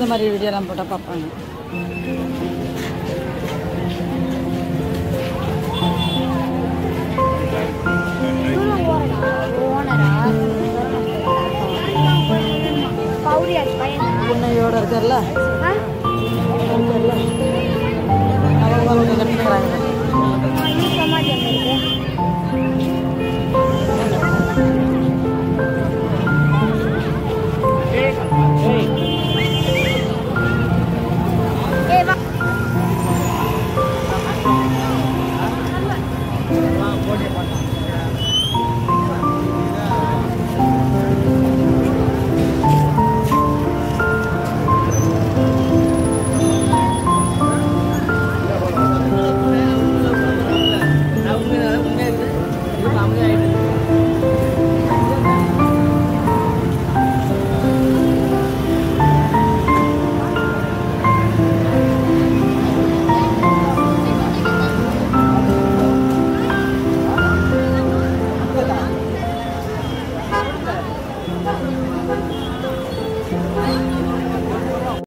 இதெல்லாம் போட்டால் பார்ப்பாங்க. ஓனரா இருக்கார்ல அவங்க கட்டிக்கிறாங்க.